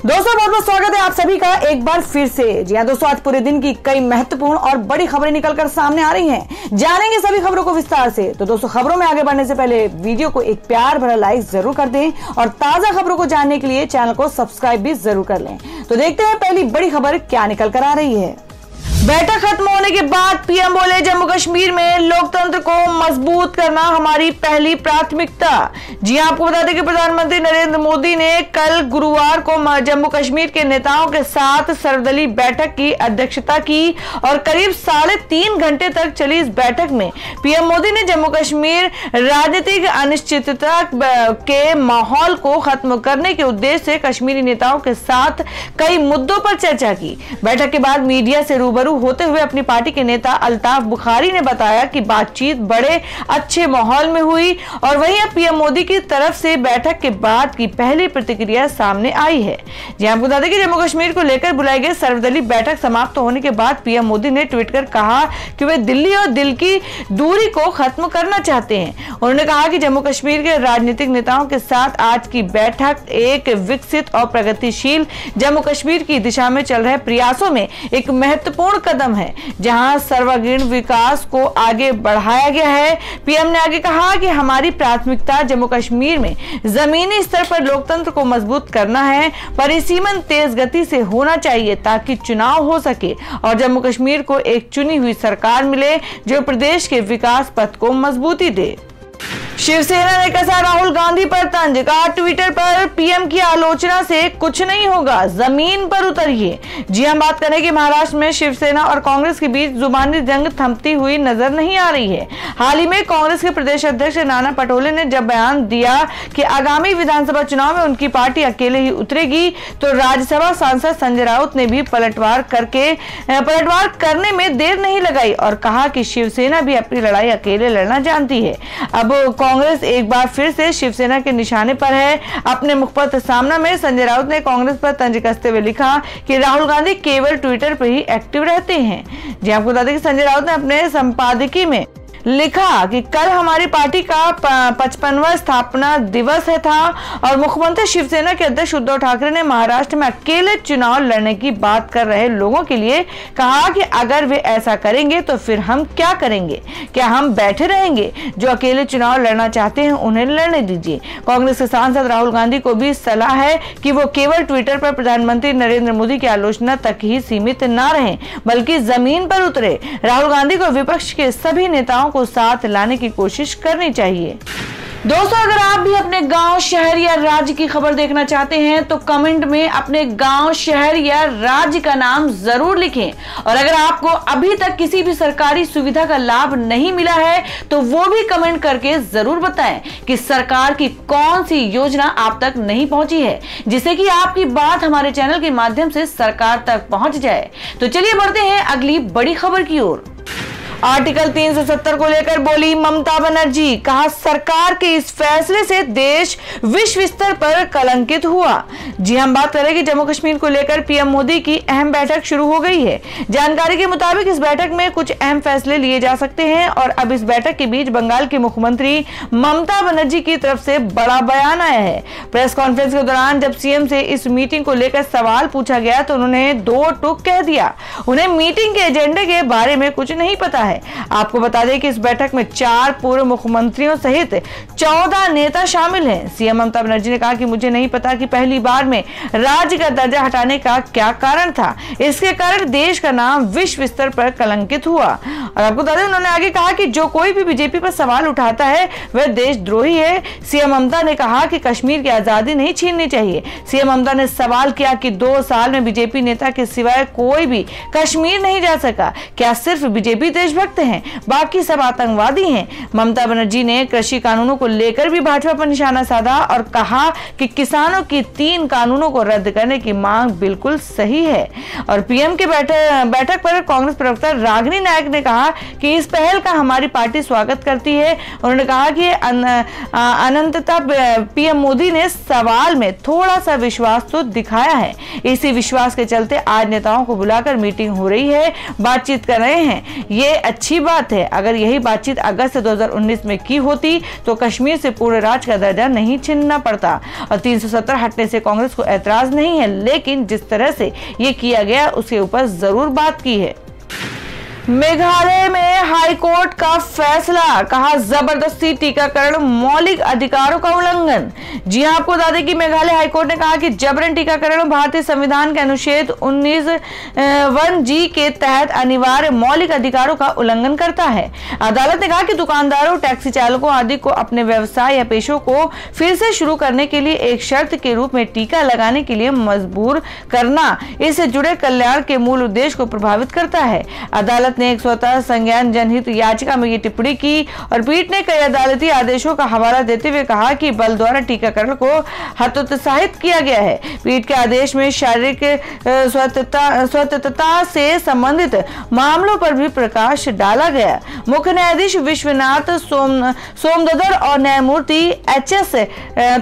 दोस्तों, बहुत बहुत स्वागत है आप सभी का एक बार फिर से। जी हाँ दोस्तों, आज पूरे दिन की कई महत्वपूर्ण और बड़ी खबरें निकलकर सामने आ रही हैं। जानेंगे सभी खबरों को विस्तार से। तो दोस्तों, खबरों में आगे बढ़ने से पहले वीडियो को एक प्यार भरा लाइक ज़रूर कर दें और ताज़ा खबरों को जानने के लिए चैनल को सब्सक्राइब भी ज़रूर कर लें। तो देखते हैं पहली बड़ी खबर क्या निकल कर आ रही है। बैठक खत्म होने के बाद पीएम बोले जम्मू कश्मीर में लोकतंत्र को मज़बूत करना हमारी पहली प्राथमिकता। जी हाँ, आपको बता दें कि प्रधानमंत्री नरेंद्र मोदी ने कल गुरुवार को जम्मू कश्मीर के नेताओं के साथ सर्वदलीय बैठक की अध्यक्षता की और करीब साढ़े तीन घंटे तक चली इस बैठक में। पीएम मोदी ने जम्मू कश्मीर राजनीतिक अनिश्चितता के माहौल को खत्म करने के उद्देश्य से कश्मीरी नेताओं के साथ कई मुद्दों पर चर्चा की। बैठक के बाद मीडिया से रूबरू होते हुए अपनी पार्टी के नेता अल्ताफ बुखारी ने बताया कि बातचीत बड़े अच्छे माहौल में हुई और वहीं अब पीएम मोदी की तरफ़ से बैठक के बाद की पहली प्रतिक्रिया सामने आई है। जी आपको बता दें कि जम्मू कश्मीर को लेकर बुलाई गई सर्वदलीय बैठक समाप्त होने के बाद पीएम मोदी ने ट्वीट कर कहा कि वे दिल्ली और दिल की दूरी को खत्म करना चाहते हैं। उन्होंने कहा कि जम्मू कश्मीर के राजनीतिक नेताओं के साथ आज की बैठक एक विकसित और प्रगतिशील जम्मू कश्मीर की दिशा में चल रहे प्रयासों में एक महत्वपूर्ण कदम है, जहाँ सर्वांगीण विकास को आगे बढ़ाया गया है। पीएम ने आगे कहा कि हमारी प्राथमिकता जम्मू कश्मीर में जमीनी स्तर पर लोकतंत्र को मज़बूत करना है, परिसीमन तेज गति से होना चाहिए ताकि चुनाव हो सके और जम्मू कश्मीर को एक चुनी हुई सरकार मिले जो प्रदेश के विकास पथ को मजबूती दे। शिवसेना ने कसा राहुल गांधी पर तंज, कहा, ट्विटर पर पीएम की आलोचना से कुछ नहीं होगा, ज़मीन पर उतरिए। जी हम बात करें कि महाराष्ट्र में शिवसेना और कांग्रेस के बीच जुबानी जंग थमती हुई नज़र नहीं आ रही है। हाल ही में कांग्रेस के प्रदेश अध्यक्ष नाना पटोले ने जब बयान दिया कि आगामी विधानसभा चुनाव में उनकी पार्टी अकेले ही उतरेगी तो राज्यसभा सांसद संजय राउत ने भी पलटवार करके पलटवार करने में देर नहीं लगाई और कहा कि शिवसेना भी अपनी लड़ाई अकेले लड़ना जानती है। अब कांग्रेस एक बार फिर से शिवसेना के निशाने पर है। अपने मुखपत्र सामना में संजय राउत ने कांग्रेस पर तंज कसते हुए लिखा कि राहुल गांधी केवल ट्विटर पर ही एक्टिव रहते हैं। जी आपको बता दें कि संजय राउत ने अपने संपादकीय में लिखा कि कल हमारी पार्टी का पचपनवा स्थापना दिवस है था और मुख्यमंत्री शिवसेना के अध्यक्ष उद्धव ठाकरे ने महाराष्ट्र में अकेले चुनाव लड़ने की बात कर रहे लोगों के लिए कहा कि अगर वे ऐसा करेंगे तो फिर हम क्या करेंगे? क्या हम बैठे रहेंगे? जो अकेले चुनाव लड़ना चाहते हैं उन्हें लड़ने दीजिए। कांग्रेस के सांसद राहुल गांधी को भी सलाह है कि वो केवल ट्विटर पर प्रधानमंत्री नरेंद्र मोदी की आलोचना तक ही सीमित न रहे, बल्कि ज़मीन पर उतरे। राहुल गांधी को विपक्ष के सभी नेताओं को साथ लाने की कोशिश करनी चाहिए। दोस्तों, अगर आप भी अपने गाँव, शहर या राज्य की खबर देखना चाहते हैं तो कमेंट में अपने गाँव, शहर या राज्य का नाम ज़रूर लिखें। और अगर आपको अभी तक किसी भी सरकारी सुविधा का लाभ नहीं मिला है तो वो भी कमेंट करके ज़रूर बताएँ कि सरकार की कौन सी योजना आप तक नहीं पहुँची है, जिससे कि आपकी बात हमारे चैनल के माध्यम से सरकार तक पहुँच जाए। तो चलिए बढ़ते हैं अगली बड़ी खबर की ओर। आर्टिकल 370 को लेकर बोली ममता बनर्जी, कहा, सरकार के इस फैसले से देश विश्व स्तर पर कलंकित हुआ। जी, हम बात करें कि जम्मू कश्मीर को लेकर पीएम मोदी की अहम बैठक शुरू हो गई है। जानकारी के मुताबिक इस बैठक में कुछ अहम फैसले लिए जा सकते हैं और अब इस बैठक के बीच बंगाल की मुख्यमंत्री ममता बनर्जी की तरफ़ से बड़ा बयान आया है। प्रेस कॉन्फ्रेंस के दौरान जब सीएम से इस मीटिंग को लेकर सवाल पूछा गया तो उन्होंने दो टुक कह दिया। उन्हें मीटिंग के एजेंडे के बारे में कुछ नहीं पता है आपको बता दें कि इस बैठक में चार पूर्व मुख्यमंत्रियों सहित चौदह नेता शामिल हैं। सीएम ममता बनर्जी ने कहा कि मुझे नहीं पता कि पहली बार में राज्य का दर्जा हटाने का क्या कारण था। इसके कारण देश का नाम विश्व स्तर पर कलंकित हुआ। और आपको बता दें, उन्होंने आगे कहा कि जो कोई भी बीजेपी पर सवाल उठाता है, वह देशद्रोही है। सीएम ममता ने कहा कि कश्मीर की आज़ादी नहीं छीननी चाहिए। सीएम ममता ने सवाल किया कि दो साल में बीजेपी नेता के सिवाय कोई भी कश्मीर नहीं जा सका। क्या सिर्फ़ बीजेपी देशभक्त हैं। बाकी सब आतंकवादी हैं। ममता बनर्जी ने कृषि कानूनों को लेकर भी भाजपा पर निशाना साधा और कहा कि किसानों की तीन कानूनों को रद्द करने की मांग बिल्कुल सही है। और पीएम के बैठक बैठक पर कांग्रेस प्रवक्ता रागिनी नायक ने कहा कि इस पहल का हमारी पार्टी स्वागत करती है। उन्होंने कहा कि अन, अनंतता पीएम मोदी ने सवाल में थोड़ा सा विश्वास तो दिखाया है। इसी विश्वास के चलते आज नेताओं को बुलाकर मीटिंग हो रही है। बातचीत कर रहे हैं। ये अच्छी बात है। अगर यही बातचीत अगस्त 2019 में की होती तो कश्मीर से पूरे राज्य का दर्जा नहीं छीनना पड़ता। और 370 हटने से कांग्रेस को ऐतराज नहीं है, लेकिन जिस तरह से ये किया गया, उसके ऊपर ज़रूर बात की है। मेघालय में हाईकोर्ट का फैसला, कहा ज़बरदस्ती टीकाकरण, मौलिक अधिकारों का उल्लंघन। जी हाँ, आपको बता दें कि मेघालय हाईकोर्ट ने कहा कि जबरन टीकाकरण भारतीय संविधान के अनुच्छेद 19 वन जी के तहत अनिवार्य मौलिक अधिकारों का उल्लंघन करता है। अदालत ने कहा कि दुकानदारों, टैक्सी चालकों आदि को अपने व्यवसाय या पेशों को फिर से शुरू करने के लिए एक शर्त के रूप में टीका लगाने के लिए मजबूर करना, इससे जुड़े कल्याण के मूल उद्देश्य को प्रभावित करता है। अदालत ने एक स्वतः संज्ञान जनहित याचिका में ये टिप्पणी की और पीठ ने कई अदालती आदेशों का हवाला देते हुए कहा कि बल द्वारा टीकाकरण को हतोत्साहित किया गया है। पीठ के आदेश में शारीरिक स्वतंत्रता से संबंधित मामलों पर भी प्रकाश डाला गया। मुख्य न्यायाधीश विश्वनाथ सोम, सोमददर और न्यायमूर्ति एच एस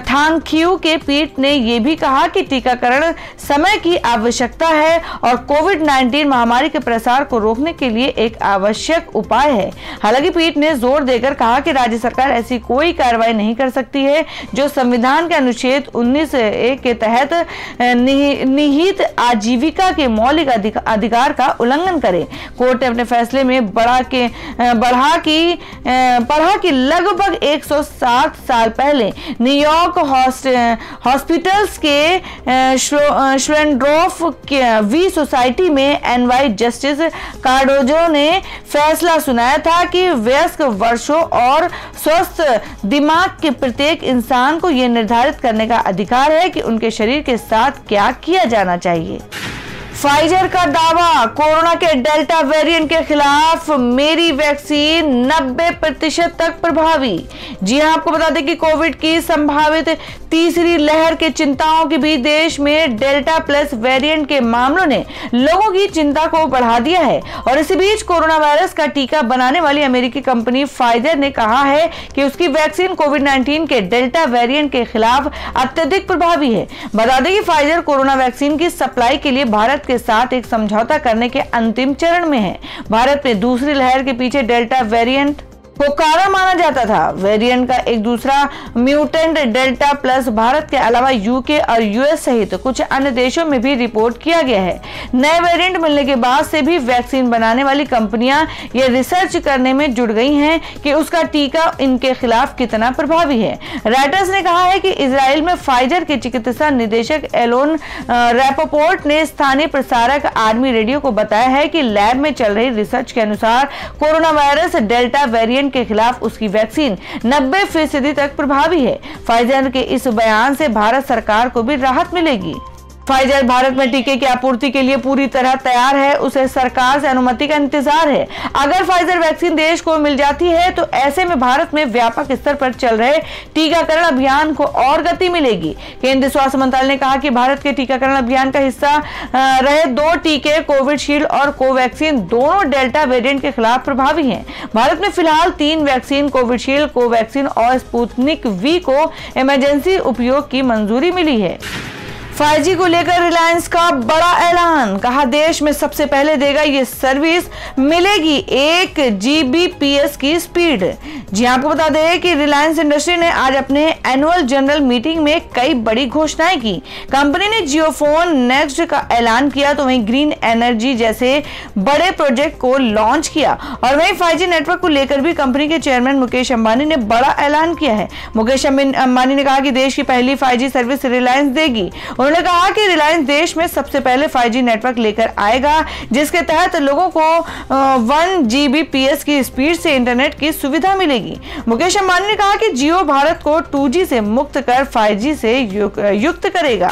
थांगख्यू के पीठ ने यह भी कहा कि टीकाकरण समय की आवश्यकता है और कोविड 19 महामारी के प्रसार को रोकने के लिए एक आवश्यक उपाय है। हालाँकि पीठ ने ज़ोर देकर कहा कि राज्य सरकार ऐसी कोई कार्रवाई नहीं कर सकती है, जो संविधान के अनुच्छेद 19 ए के तहत निहित आजीविका के मौलिक अधिकार का उल्लंघन करे। कोर्ट ने अपने फैसले में बढ़ा के बढ़ा की पढ़ा कि लगभग 107 साल पहले न्यूयॉर्क हॉस्पिटल्स के श्वेंड्रोफ वी सोसाइटी में एनवाई जस्टिस कार्डोजो ने फैसला सुनाया था कि वयस्क वर्षों और स्वस्थ दिमाग के प्रत्येक इंसान को ये निर्धारित करने का अधिकार है कि उनके शरीर के साथ क्या किया जाना चाहिए। फाइजर का दावा, कोरोना के डेल्टा वेरिएंट के खिलाफ मेरी वैक्सीन 90 प्रतिशत तक प्रभावी। जी हाँ, आपको बता दें कि कोविड की संभावित तीसरी लहर के चिंताओं के बीच देश में डेल्टा प्लस वेरिएंट के मामलों ने लोगों की चिंता को बढ़ा दिया है। और इसी बीच कोरोना वायरस का टीका बनाने वाली अमेरिकी कंपनी फाइजर ने कहा है कि उसकी वैक्सीन कोविड 19 के डेल्टा वेरिएंट के खिलाफ अत्यधिक प्रभावी है। बता दें कि फाइजर कोरोना वैक्सीन की सप्लाई के लिए भारत के साथ एक समझौता करने के अंतिम चरण में है। भारत में दूसरी लहर के पीछे डेल्टा वेरिएंट को माना जाता था। वेरिएंट का एक दूसरा म्यूटेंट डेल्टा प्लस भारत के अलावा यूके और यूएस सहित कुछ अन्य देशों में भी रिपोर्ट किया गया है। नए वेरिएंट मिलने के बाद से भी वैक्सीन बनाने वाली कंपनियाँ ये रिसर्च करने में जुड़ गई हैं कि उसका टीका इनके खिलाफ कितना प्रभावी है। राइटर्स ने कहा है कि इसराइल में फाइजर के चिकित्सा निदेशक एलोन रेपोपोर्ट ने स्थानीय प्रसारक आर्मी रेडियो को बताया है कि लैब में चल रही रिसर्च के अनुसार कोरोना वायरस डेल्टा वेरिएंट के खिलाफ उसकी वैक्सीन 90 फ़ीसदी तक प्रभावी है। फाइजर के इस बयान से भारत सरकार को भी राहत मिलेगी। फाइजर भारत में टीके की आपूर्ति के लिए पूरी तरह तैयार है, उसे सरकार से अनुमति का इंतज़ार है। अगर फाइजर वैक्सीन देश को मिल जाती है तो ऐसे में भारत में व्यापक स्तर पर चल रहे टीकाकरण अभियान को और गति मिलेगी। केंद्रीय स्वास्थ्य मंत्रालय ने कहा कि भारत के टीकाकरण अभियान का हिस्सा रहे दो टीके कोविडशील्ड और कोवैक्सीन, दोनों डेल्टा वेरिएंट के खिलाफ प्रभावी हैं। भारत में फ़िलहाल तीन वैक्सीन कोविडशील्ड कोवैक्सीन और स्पुतनिक वी को इमरजेंसी उपयोग की मंजूरी मिली है। 5G को लेकर रिलायंस का बड़ा ऐलान। कहा, देश में सबसे पहले देगा ये सर्विस, मिलेगी एक जीबीपीएस की स्पीड। जी आपको बता दें कि रिलायंस इंडस्ट्री ने आज अपने एनुअल जनरल मीटिंग में कई बड़ी घोषणाएँ की। कंपनी ने जियो फ़ोन नेक्स्ट का ऐलान किया तो वहीं ग्रीन एनर्जी जैसे बड़े प्रोजेक्ट को लॉन्च किया। और वहीं फाइव नेटवर्क को लेकर भी कंपनी के चेयरमैन मुकेश अंबानी ने बड़ा ऐलान किया है। मुकेश अंबानी ने कहा कि देश की पहली फाइव सर्विस रिलायंस देगी। उन्होंने कहा कि रिलायंस देश में सबसे पहले 5G नेटवर्क लेकर आएगा, जिसके तहत लोगों को वन जीबीपीएस की स्पीड से इंटरनेट की सुविधा मिलेगी। मुकेश अम्बानी ने कहा कि जियो भारत को 2G से मुक्त कर 5G से युक्त करेगा।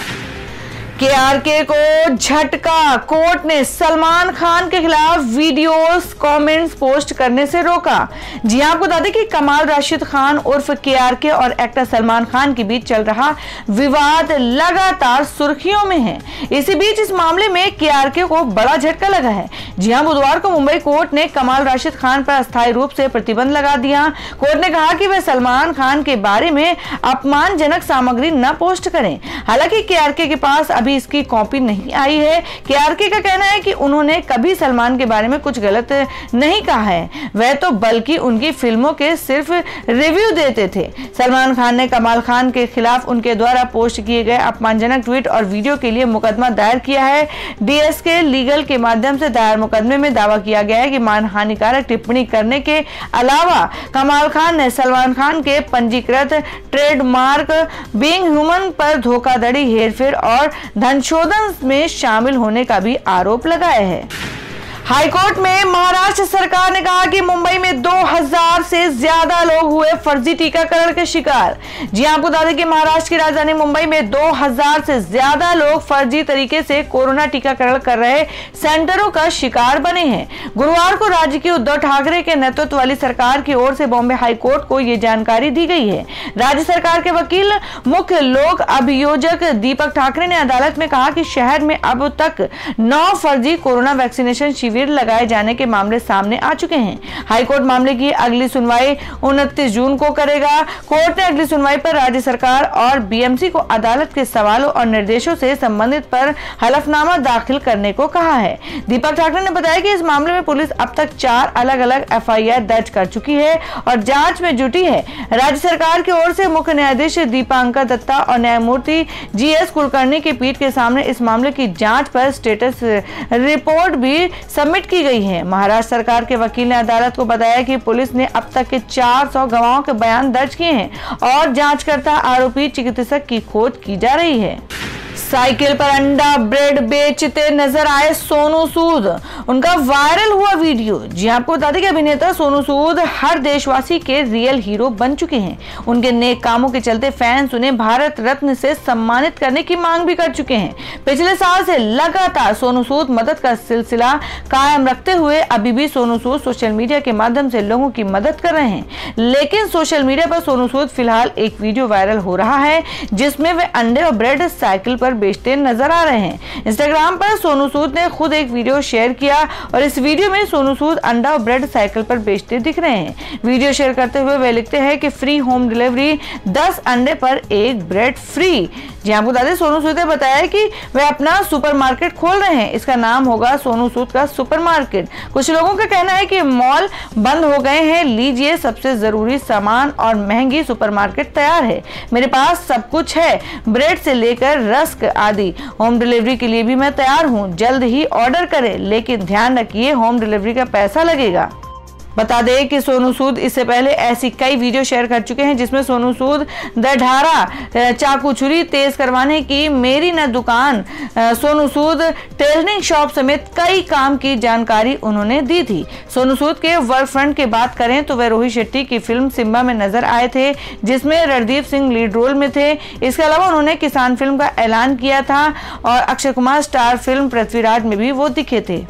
केआरके को झटका। कोर्ट ने सलमान खान के खिलाफ वीडियोस, कमेंट्स पोस्ट करने से रोका। जी आपको बता दें कि कमाल राशिद खान उर्फ़ केआरके और एक्टर सलमान खान के बीच चल रहा विवाद लगातार सुर्खियों में है। इसी बीच इस मामले में केआरके को बड़ा झटका लगा है। जी हाँ बुधवार को मुंबई कोर्ट ने कमाल राशिद खान पर अस्थायी रूप से प्रतिबंध लगा दिया। कोर्ट ने कहा कि वह सलमान खान के बारे में अपमानजनक सामग्री न पोस्ट करें। हालाँकि केआरके के पास अभी इसकी कॉपी नहीं आई है। के का कहना है कि उन्होंने कभी सलमान के बारे में कुछ गलत नहीं कहा है। वह तो बल्कि उनकी फ़िल्मों के सिर्फ़ रिव्यू देते थे। सलमान खान ने कमाल खान के खिलाफ उनके द्वारा पोस्ट किए गए अपमानजनक ट्वीट और वीडियो के लिए मुकदमा दायर किया है। डीएसके लीगल के माध्यम से दायर मुकदमे में दावा किया गया है कि मान हानिकारक टिप्पणी करने के अलावा कमाल खान ने सलमान खान के पंजीकृत ट्रेडमार्क बीइंग ह्यूमन पर धोखाधड़ी, हेरफेर और धनशोधन में शामिल होने का भी आरोप लगाया है। हाईकोर्ट में महाराष्ट्र सरकार ने कहा कि मुंबई में 2000 से ज़्यादा लोग हुए फर्जी टीकाकरण के शिकार। जी हाँ, आपको बता दें कि महाराष्ट्र की राजधानी मुंबई में 2000 से ज़्यादा लोग फर्जी तरीके से कोरोना टीकाकरण कर रहे सेंटरों का शिकार बने हैं। गुरुवार को राज्य की उद्धव ठाकरे के नेतृत्व वाली सरकार की ओर से बॉम्बे हाईकोर्ट को ये जानकारी दी गई है। राज्य सरकार के वकील मुख्य लोक अभियोजक दीपक ठाकरे ने अदालत में कहा कि शहर में अब तक नौ फर्जी कोरोना वैक्सीनेशन शिविर शिविर लगाए जाने के मामले सामने आ चुके हैं। हाईकोर्ट मामले की अगली सुनवाई उनतीस जून को करेगा। कोर्ट ने अगली सुनवाई पर राज्य सरकार और बीएमसी को अदालत के सवालों और निर्देशों से संबंधित पर हलफनामा दाखिल करने को कहा है। दीपक ठाकरे ने बताया कि इस मामले में पुलिस अब तक चार अलग अलग एफ़ दर्ज कर चुकी है और जाँच में जुटी है। राज्य सरकार की ओर से मुख्य न्यायाधीश दीपांकर दत्ता और न्यायमूर्ति जी एस कुलकर्णी की पीठ के सामने इस मामले की जाँच पर स्टेटस रिपोर्ट भी सब सबमिट की गई है। महाराष्ट्र सरकार के वकील ने अदालत को बताया कि पुलिस ने अब तक के 400 गवाहों के बयान दर्ज किए हैं और जांचकर्ता आरोपी चिकित्सक की खोज की जा रही है। साइकिल पर अंडा, ब्रेड बेचते नज़र आए सोनू सूद। उनका वायरल हुआ वीडियो। जी आपको बता दें कि अभिनेता सोनू सूद हर देशवासी के रियल हीरो बन चुके हैं। उनके नेक कामों के चलते फैंस उन्हें भारत रत्न से सम्मानित करने की मांग भी कर चुके हैं। पिछले साल से लगातार सोनू सूद मदद का सिलसिला कायम रखते हुए अभी भी सोनू सूद सोशल मीडिया के माध्यम से लोगों की मदद कर रहे हैं। लेकिन सोशल मीडिया पर सोनू सूद फ़िलहाल एक वीडियो वायरल हो रहा है, जिसमें वे अंडे और ब्रेड साइकिल पर बेचते नज़र आ रहे हैं। इंस्टाग्राम पर सोनू सूद ने खुद एक वीडियो शेयर किया और इस वीडियो में सोनू सूद अंडा और ब्रेड साइकिल पर बेचते दिख रहे हैं। वीडियो शेयर करते हुए वे लिखते हैं कि फ्री होम डिलीवरी 10 अंडे पर एक ब्रेड फ्री। जी आपको बता दें सोनू सूद ने बताया कि वे अपना सुपरमार्केट खोल रहे हैं। इसका नाम होगा सोनू सूद का सुपरमार्केट। कुछ लोगों का कहना है कि मॉल बंद हो गए हैं। लीजिए, सबसे ज़रूरी सामान और महँगी सुपरमार्केट तैयार है। मेरे पास सब कुछ है। ब्रेड से लेकर रस्क आदि। होम डिलीवरी के लिए भी मैं तैयार हूँ। जल्द ही ऑर्डर करें, लेकिन ध्यान रखिए, होम डिलीवरी का पैसा लगेगा। बता दें कि सोनू सूद इससे पहले ऐसी कई वीडियो शेयर कर चुके हैं, जिसमें सोनू सूद दढ़ारा चाकू छुरी तेज करवाने की मेरी न दुकान सोनू सूद टेलरिंग शॉप समेत कई काम की जानकारी उन्होंने दी थी। सोनू सूद के वर्क फ्रंट की बात करें तो वह रोहित शेट्टी की फ़िल्म सिम्बा में नज़र आए थे, जिसमें रणदीप सिंह लीड रोल में थे। इसके अलावा उन्होंने किसान फ़िल्म का ऐलान किया था और अक्षय कुमार स्टार फ़िल्म पृथ्वीराज में भी वो दिखे थे।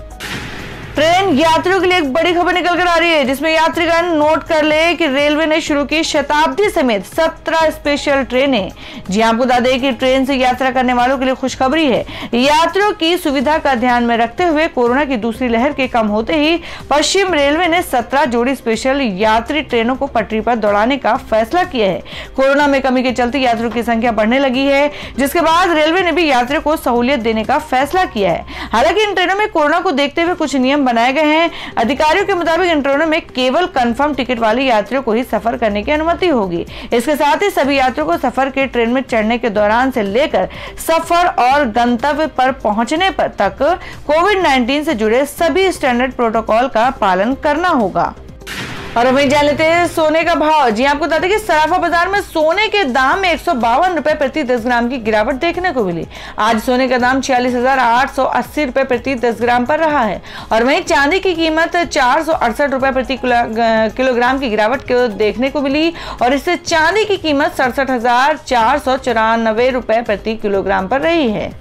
ट्रेन यात्रियों के लिए एक बड़ी खबर निकल कर आ रही है, जिसमें यात्रीगण नोट कर ले कि रेलवे ने शुरू की शताब्दी समेत सत्रह स्पेशल ट्रेनें। जी आपको बता दें कि ट्रेन से यात्रा करने वालों के लिए खुशखबरी है। यात्रियों की सुविधा का ध्यान में रखते हुए कोरोना की दूसरी लहर के कम होते ही पश्चिम रेलवे ने सत्रह जोड़ी स्पेशल यात्री ट्रेनों को पटरी पर दौड़ाने का फैसला किया है। कोरोना में कमी के चलते यात्रियों की संख्या बढ़ने लगी है, जिसके बाद रेलवे ने भी यात्रियों को सहूलियत देने का फैसला किया है। हालाँकि इन ट्रेनों में कोरोना को देखते हुए कुछ नियम बनाए गए हैं। अधिकारियों के मुताबिक इन ट्रेनों में केवल कंफर्म टिकट वाले यात्रियों को ही सफ़र करने की अनुमति होगी। इसके साथ ही सभी यात्रियों को सफ़र के ट्रेन में चढ़ने के दौरान से लेकर सफ़र और गंतव्य पर पहुँचने पर तक कोविड 19 से जुड़े सभी स्टैंडर्ड प्रोटोकॉल का पालन करना होगा। और अभी जान लेते हैं, सोने का भाव। जी आपको बता दें कि सराफा बाज़ार में सोने के दाम में एक सौ बावन रुपए प्रति दस ग्राम की गिरावट देखने को मिली। आज सोने का दाम छियालीस रुपए प्रति दस ग्राम पर रहा है। और वहीं चांदी की कीमत चार सौ अड़सठ रुपए प्रति किलोग्राम की गिरावट को देखने को मिली। और इससे चांदी की कीमत सड़सठ रुपए प्रति किलोग्राम पर रही है।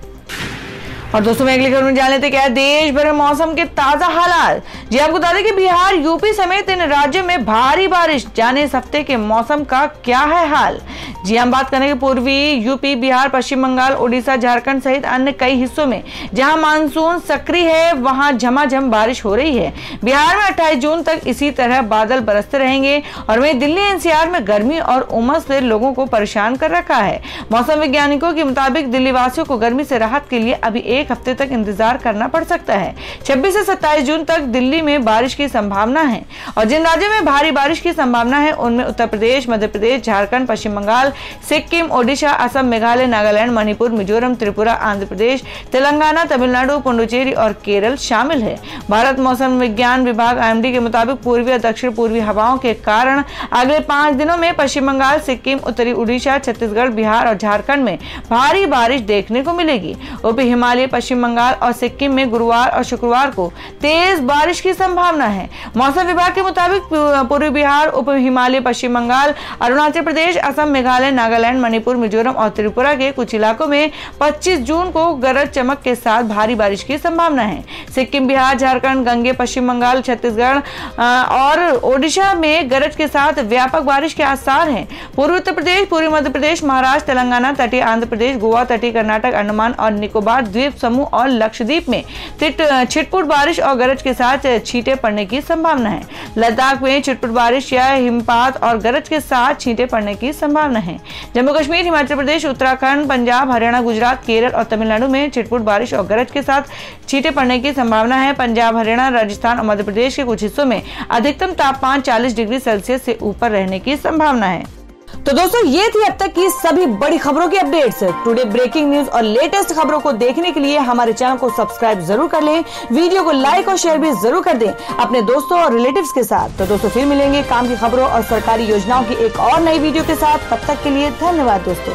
और दोस्तों, में अगली खबर में जान लेते क्या देश भर में मौसम के ताज़ा हालात। जी आपको बता दें कि बिहार, यूपी समेत इन राज्यों में भारी बारिश। जाने इस हफ़्ते के मौसम का क्या है हाल? जी, हम बात करेंगे पूर्वी यूपी, बिहार, पश्चिम बंगाल, उड़ीसा, झारखंड सहित अन्य कई हिस्सों में। जहाँ मानसून सक्रिय है, वहाँ झमाझम बारिश हो रही है। बिहार में 28 जून तक इसी तरह बादल बरसते रहेंगे और वहीं दिल्ली, एनसीआर में गर्मी और उमस से लोगों को परेशान कर रखा है। मौसम वैज्ञानिकों के मुताबिक दिल्ली वासियों को गर्मी से राहत के लिए अभी एक हफ़्ते तक इंतज़ार करना पड़ सकता है। छब्बीस से सत्ताईस जून तक दिल्ली में बारिश की संभावना है और जिन राज्यों में भारी बारिश की संभावना है, उनमें उत्तर प्रदेश, मध्य प्रदेश, झारखंड, पश्चिम बंगाल सिक्किम, ओडिशा, असम, मेघालय, नागालैंड, मणिपुर, मिजोरम, त्रिपुरा, आंध्र प्रदेश, तेलंगाना, तमिलनाडु, पुडुचेरी और केरल शामिल है। भारत मौसम विज्ञान विभाग आईएमडी के मुताबिक पूर्वी और दक्षिण पूर्वी हवाओं के कारण अगले पाँच दिनों में पश्चिम बंगाल, सिक्किम, उत्तरी उड़ीसा छत्तीसगढ़, बिहार और झारखंड में भारी बारिश देखने को मिलेगी। उप हिमालय, पश्चिम बंगाल और सिक्किम में गुरुवार और शुक्रवार को तेज बारिश की संभावना है। मौसम विभाग के मुताबिक पूर्वी बिहार, उप हिमालय, पश्चिम बंगाल, अरुणाचल प्रदेश, असम, मेघालय नागालैंड, मणिपुर, मिजोरम और त्रिपुरा के कुछ इलाकों में 25 जून को गरज चमक के साथ भारी बारिश की संभावना है। सिक्किम, बिहार, झारखंड, गंगे, पश्चिम बंगाल, छत्तीसगढ़ और ओडिशा में गरज के साथ व्यापक बारिश के आसार हैं। पूर्वी उत्तर प्रदेश, पूर्वी मध्य प्रदेश, महाराष्ट्र, तेलंगाना तटीय आंध्र प्रदेश, गोवा तटीय कर्नाटक, अंडमान और निकोबार द्वीप समूह और लक्षद्वीप में छिटपुट बारिश और गरज के साथ छींटे पड़ने की संभावना है। लद्दाख में छिटपुट बारिश या हिमपात और गरज के साथ छींटे पड़ने की संभावना है। जम्मू कश्मीर, हिमाचल प्रदेश, उत्तराखंड, पंजाब, हरियाणा, गुजरात, केरल और तमिलनाडु में छिटपुट बारिश और गरज के साथ छीटे पड़ने की संभावना है। पंजाब, हरियाणा, राजस्थान और मध्य प्रदेश के कुछ हिस्सों में अधिकतम तापमान 40 डिग्री सेल्सियस से ऊपर रहने की संभावना है। तो दोस्तों, ये थी अब तक की सभी बड़ी खबरों की अपडेट्स। टुडे ब्रेकिंग न्यूज़ और लेटेस्ट खबरों को देखने के लिए हमारे चैनल को सब्सक्राइब ज़रूर कर लें। वीडियो को लाइक और शेयर भी ज़रूर कर दें अपने दोस्तों और रिलेटिव्स के साथ। तो दोस्तों, फिर मिलेंगे काम की खबरों और सरकारी योजनाओं की एक और नई वीडियो के साथ। तब तक के लिए धन्यवाद दोस्तों।